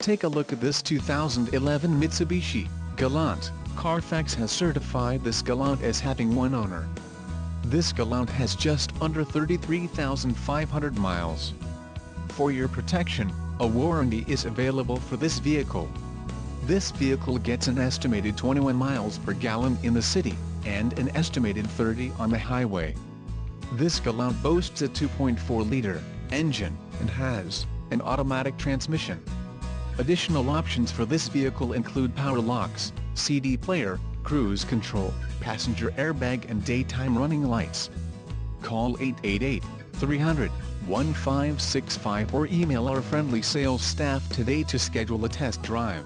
Take a look at this 2011 Mitsubishi Galant. Carfax has certified this Galant as having one owner. This Galant has just under 33,500 miles. For your protection, a warranty is available for this vehicle. This vehicle gets an estimated 21 miles per gallon in the city, and an estimated 30 on the highway. This Galant boasts a 2.4-liter engine, and has an automatic transmission. Additional options for this vehicle include power locks, CD player, cruise control, passenger airbag and daytime running lights. Call 888-300-1565 or email our friendly sales staff today to schedule a test drive.